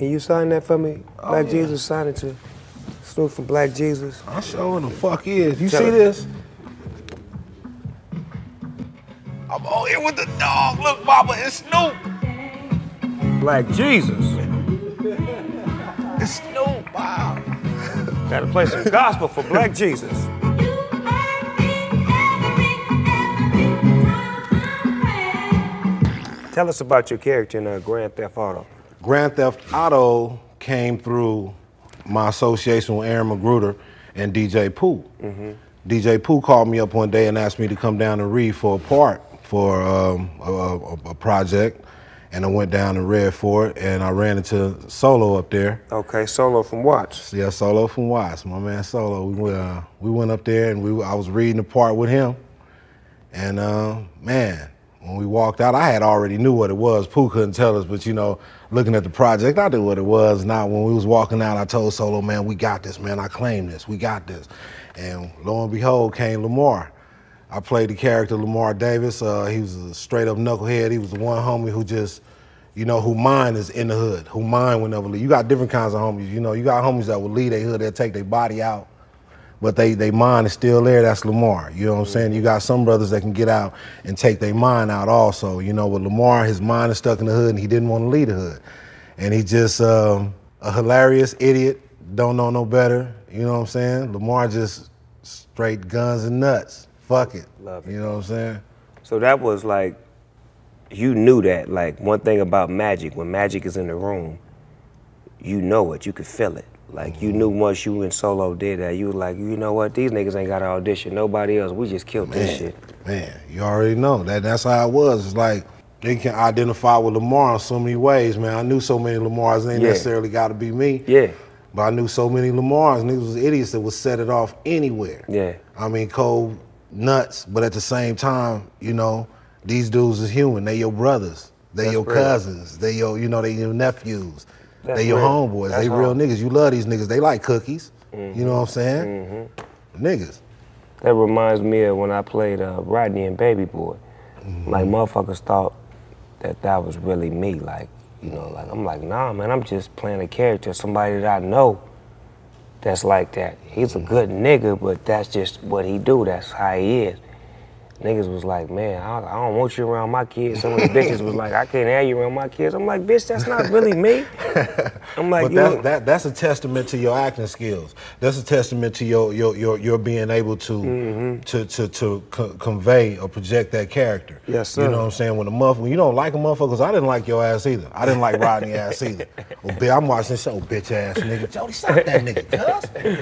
Can you sign that for me? Oh, Black yeah. Jesus, sign it to Snoop from Black Jesus. I sure the fuck is. You Tell see it. this? I'm all here with the dog. Look, Mama, it's Snoop. Black Jesus. It's Snoop. Wow. Gotta play some gospel for Black Jesus. Tell us about your character in uh, Grand Theft Auto. Grand Theft Auto came through my association with Aaron McGruder and DJ Pooh. DJ Pooh called me up one day and asked me to come down and read for a part for um, a, a, a project. And I went down and read for it, and I ran into Solo up there. Okay, solo from Watts. Yeah, Solo from Watts, my man Solo. We went, uh, we went up there and we I was reading the part with him, and uh, man, when we walked out, I had already knew what it was. Pooh couldn't tell us, but you know, looking at the project, I knew what it was. Now, when we was walking out, I told Solo, man, we got this, man. I claim this. We got this. And lo and behold, came Lamar. I played the character Lamar Davis. Uh, he was a straight up knucklehead. He was the one homie who just, you know, who mine is in the hood, who mine would never leave. You got different kinds of homies. You know, you got homies that will leave their hood, they'll take their body out, but they they mind is still there. That's Lamar. You know what I'm saying? You got some brothers that can get out and take their mind out also. You know, with Lamar, his mind is stuck in the hood, and he didn't want to leave the hood, and he just um, a hilarious idiot. Don't know no better. You know what I'm saying? Lamar just straight guns and nuts. Fuck it. Love it. You know what I'm saying? So that was like, you knew that. Like one thing about magic, when magic is in the room, you know it. You could feel it. Like you knew once you and Solo did that, you was like, you know what? These niggas ain't got to audition. Nobody else. We just killed this Man, shit. man, you already know that. That's how it was. It's like they can identify with Lamar in so many ways, man. I knew so many Lamars. They ain't Yeah. necessarily got to be me. Yeah. But I knew so many Lamars. Niggas was idiots that would set it off anywhere. Yeah. I mean, cold nuts, but at the same time, you know, these dudes is human. They your brothers. They That's your cousins. They your, you know, they your nephews. That's they your real. homeboys. That's they real home. niggas. You love these niggas. They like cookies. Mm-hmm. You know what I'm saying? Niggas. That reminds me of when I played uh, Rodney and Baby Boy. Like motherfuckers thought that that was really me. Like, you know, like I'm like, nah, man, I'm just playing a character, somebody that I know that's like that. He's a good nigga, but that's just what he do. That's how he is. Niggas was like, man, I, I don't want you around my kids. Some of the bitches was like, I can't have you around my kids. I'm like, bitch, that's not really me. I'm like, but that, that that's a testament to your acting skills. That's a testament to your your your, your being able to Mm-hmm. to to to co- convey or project that character. Yes, sir. You know what I'm saying? When a motherfucker, when you don't like a motherfucker, 'cause I didn't like your ass either. I didn't like Rodney ass either. Well, I'm watching this show, bitch ass nigga. Jody, stop that nigga, cuz.